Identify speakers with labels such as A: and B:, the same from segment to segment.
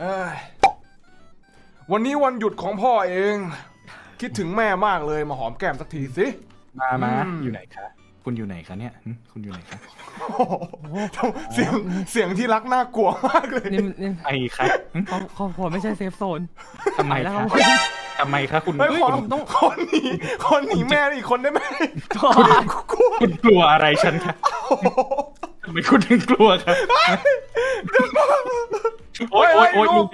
A: เอ้ยวันนี้วันหยุดของพ่อเอง คิดถึงแม่มากเลยมาหอมแก้มสักทีสิ
B: มามา
A: อืม
B: อยู่ไหนคะ คุณอยู่ไหนคะเนี่ยหึคุณอยู่ไหนคะ
A: โอ้โหเสียงเสียงที่รักน่ากลัวมากเลย
C: นี่นี่
B: ไอ้คะหึ
C: เขาเขาผมไม่ใช่เซฟโซน
B: ทำไม
C: ไปแล้ว
B: คะ
C: ครับ
B: ทำไมคะคุณ
A: เฮ้ย
C: เฮ้ย
A: คน
C: ผมต้อง
A: คนหนีคนหนีแม่อีกคนได้ไหมกลัว
B: คุณกลัวอะไรฉันคะ ทำไมคุณถึงกลัวคะโอ๊ยโอ๊ยโอ๊ย
A: ลูก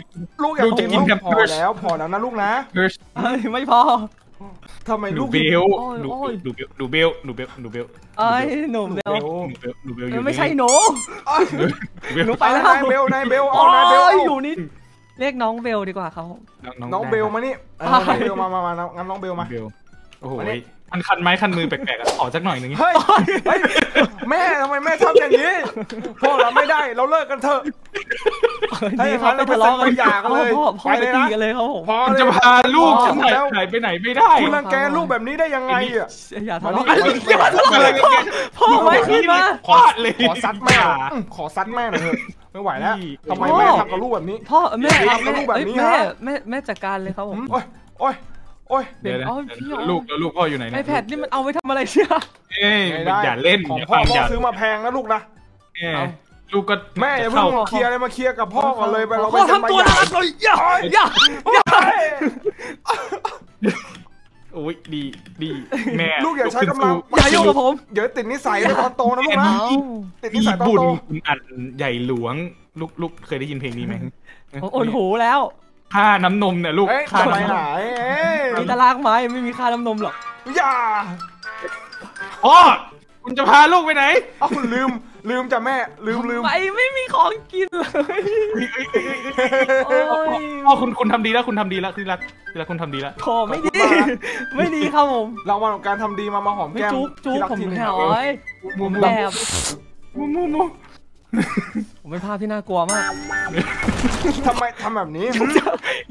A: ลูกอย่า
B: ลูกจะกิน
A: พอ
B: Pampers
A: แล้วพอแล้วนะลูกนะ
B: เฮ้ย
C: เอ้ยไม่พอ
A: ทำไม
B: หนู
A: ลูก
B: เบล
C: โอ้ย
B: หนู
C: โอ้ย
B: หนูเบลหนูเบลหนูเบลหนูเบล
C: เอ้ยหนุ่มเร็ว
B: หนูเบลหนูเบลอยู่
C: ไม่ใช่หนู
B: เบล
C: หนูไปแล้ว
A: นายเบลนายเบล
C: โอ้
A: เอานายเบล
C: ย
A: เอา
C: อยู่นี่เรียกน้องเบลดีกว่าครับ
A: น้องเบลมานี่เออน้องเบลมามามางั้นน้องเบลมา
B: เบลโอ้โห
A: มานี่
B: มันคันไม้คันมือแปลกๆอะขอสักหน่อยหนึง
A: เฮ้ยเฮ้ยแม่ทำไมแม่ทำอย่างนี้พ่อเราไม่ได้เราเลิกกันเถอะถ้าอย่างนั้น
C: นี่เขาไปทะเลาะกัน
A: เราไปหย่ากันเลย
C: พ่อพ่อ
A: ไป
C: ไป
A: เลยนะ
C: ตีกันเลยครับผม
A: พอ
B: มัน
A: เลย
B: จะพาลูก
A: พอ
B: ฉันหาย
A: แล้ว
B: หายไปไหนไม่ได้
A: คุณรังแกลูกแบบนี้ได้ยังไงอะ
C: อย่า
A: มา
C: ทะ
A: นี่
C: เลาะกัน
A: อย่าทะเลาะกันเลย
C: พ่อไม่ขึ้นมา
B: ขอเลย
A: ขอซัดแม่อืมขอซัดแม่หน่อยเถอะไม่ไหวแล้วทำไมแม่ทำกับลูกแบบนี้
C: พ่อแม่
A: ทำกับลูกแบบนี้
C: แม่
A: ฮะ
C: แม่แม่จัดการเลยครับผม
A: โอ้ยโอ้ย โอ้ย
B: เดี๋ยวนะ
C: เอ้ยพี่อ๋อ
B: ลูกแล้วลูกพ่ออยู่ไหน
C: ไอ
B: เนี่ย
C: แพดนี่มันเอาไว้ทำอะไรเนี่ย
B: เอ้ย
A: ไม่
B: มัน
A: ได้
B: อย่าเล่น
A: ของ
B: อย่า
A: พ่อ
B: ฟัง
A: พ่
B: อ
A: อย่างซื้อมาแพงนะลูกนะ
B: เอ้ยลูกก็
A: แม่อย่า
B: จะ
A: เพิ่
B: เข้าง
A: เคลียร์อะไรมาเคลียร์กับพ่อก่อนเลยไปเราไป
C: พ่อ
A: จะมา
C: ทำตัว
A: หย่า
C: น่ารักเลยอย่าอย่าอย่า
B: โอ้ยดีดีแม่
A: ลูกอย่าใช้กำลัง
C: อย่ายุ่งกับผม
A: เดี๋ยวติดนิสัยในตอนโตนะลูกนะ
C: เอา
A: ติดนิ
B: พี่
A: สัยตอน
B: บุญ
A: โต
B: คุณอันใหญ่หลวง ลูกลูกเคยได้ยินเพลงนี้ไหม
C: ผมอ่อนหูแล้ว
B: ค่าน้ำนมเนี่ยลูก
A: เอ้ย
B: ค่า
A: จะไป
B: น้ำน
A: ไหน
B: ม
A: เอ้ย
C: มีตารางไม้ไม่มีค่าน้ำนมหรอก
A: อย่า
B: พ่อคุณจะพาลูกไปไหน
A: เอ้าลืมลืมจ้ะแม่ลืมลืม
C: ไปไม่มีของกินเลยโอ้ย
B: พ่อคุณคุณทำดีแล้วคุณทำดีแล้วที่รักที่รักคุณทำดีแล้ว
C: โถไม่ดี ไม่ดีครับผม
A: เราวันของการทำดีมามาหอม
C: ไม่
A: แก้ม
C: จุกจุก
A: ที่รัก
C: ผม
A: ทีหนึง
C: แถ
A: ครับ
C: วไอ้
B: มูมู
C: แบบ
B: มูมูมู
C: ผมเป็นภาพที่น่ากลัวมาก
A: ทำไมทำแบบนี้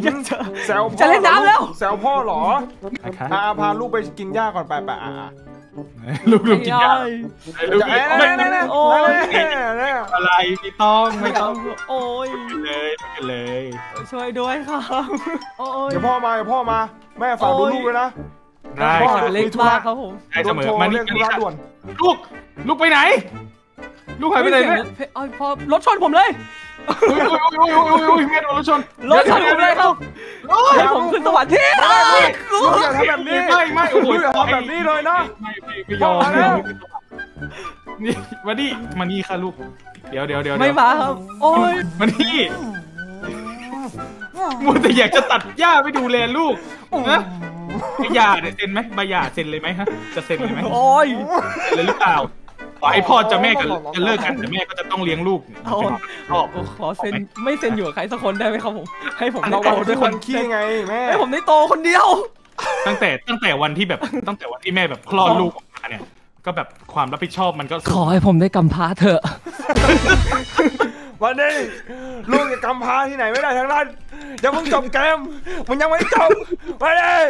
C: ยังจะ
A: แซวพ่อ
C: จะเล่นน้ำแล้ว
A: แซวพ่อเหรอ
B: นะคะ
A: อ่าพาลูกไปกินหญ้าก่อนไปไปอ่า
B: ลูกลูกกินยา
C: ไอ้
B: ลูก
A: จะ
B: กิ
A: เอ้
B: น
A: ย
B: ไม่
A: แน่
B: ไม่
A: แน่
B: ไม่
A: แน่แน่แน่
B: อะไรไม่ต้องไม่
C: ไม่
B: ต้
C: ต้
B: อ
C: องงโอ้ย
B: ไปเลยไปเลย
C: ช่วยด้วยครับโอ้ย
A: เดี๋ยวพ่อมาเดี๋ยวพ่อมาแม่ฝากดู
C: โอ้ย
A: ลูกด้วยนะ
B: ได้
C: พ่อ
B: ค่ะ
C: เล็กมากครับผม
B: ได้
A: โด
B: เส
A: น
B: มอ
A: โทร
B: มานี่
A: เรียก
B: มา
A: ธุ
B: นี่
A: ระ
B: ค่ะ
A: ด่วน
B: ลูกลูกไปไหน ลูกหายไปไหน
C: เฮ้ย
B: แม่
C: เสียงเอ้ยพอรถชนผมเลย
B: อุ้ยอุ้ยอุ้ยอุ้ยอุ้ยอุ้ยแม่โดนรถชน
C: รถชนผมเลยครับให้ผมขึ้นสวรรค์ที่
A: ลูกอย่าทำแบบนี้
B: ไม่ไม่โอ้โห
A: ลูกอย่าทำแบบนี้เลยนะ
B: ไม่ไม่ไม่ยอม
A: แล้ว
B: นี่มานี่มานี่ค่ะลูก เดี๋ยวเดี๋ยวเดี๋ยว
C: ไม่มาครับ โอ้ย
B: มานี่มัวแต่อยากจะตัดหญ้าไปดูแลลูกนะใบหย่าเนี่ยเซ็นไหมใบหย่าเซ็นเลยไหมฮะ จะเซ็นเลยไหม
C: โอ้ย
B: เลยหรือเปล่า ต่อให้พ่อจะแม่กันจะเลิกกันแต่แม่ก็จะต้องเลี้ยงลูก
C: เอา
B: ชอบ
C: ขอเซ็นไม่เซ็นอยู่กับใครสักคนได้ไหมครับผมให้ผม
A: เรา
C: ได้
A: วั
C: โต
A: น
C: ด้
A: ที่
C: วยค
A: วันนขี้ไงแม่
C: ให้ผมได้โตคนเดียว
B: ตั้งแต่ตั้งแต่วันที่แบบตั้งแต่วันที่แม่แบบคลอดลูกออกมาเนี่ย ก็แบบความรับผิดชอบมันก็
C: ขอให้ผมได้กำพร้าเถอะ
A: วันนี้ลูกจะกำพร้าที่ไหนไม่ได้ทั้งนั้นอย่าเพิ่งจบเกมมันยังไม่จบไปเลย